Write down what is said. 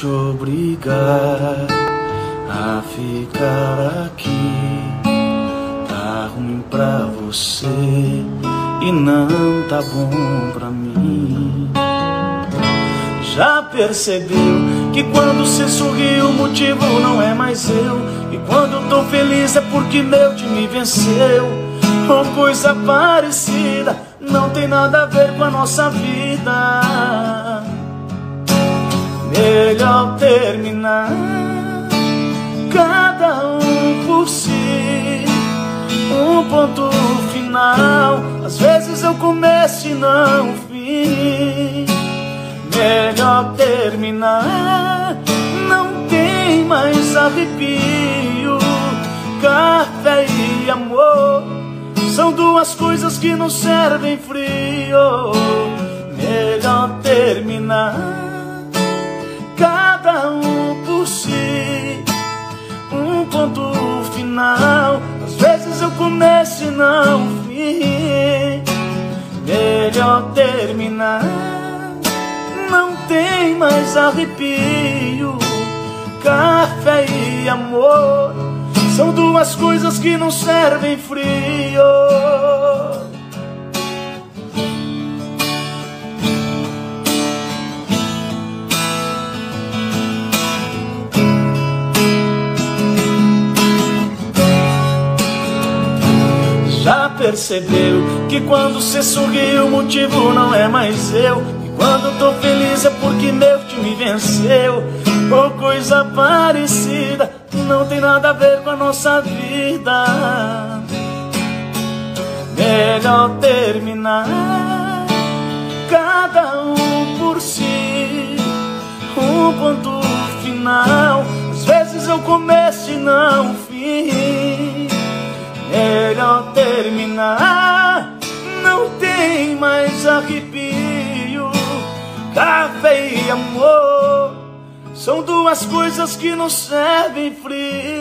te obrigar a ficar aqui. Tá ruim pra você e não tá bom pra mim. Já percebeu que quando você sorri o motivo não é mais eu E quando tô feliz é porque meu time venceu Ou coisa parecida, não tem nada a ver com a nossa vida Melhor terminar cada um por si Um ponto final Às vezes eu começo e não fim melhor terminar. Não tem mais arrepio. Café e amor são duas coisas que não servem frio. Melhor terminar. Começo e não fim. Melhor terminar não tem mais arrepio. Café e amor são duas coisas que não servem frio. Percebeu que quando você sorriu o motivo não é mais eu. Quando tô feliz é porque meu time venceu. Ou coisa parecida Não tem nada a ver com a nossa vida. Melhor terminar Cada um por si. Um ponto final. Às vezes eu começo e não arrepio Café e amor são duas coisas que não servem frio.